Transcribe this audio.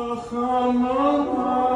Hamana.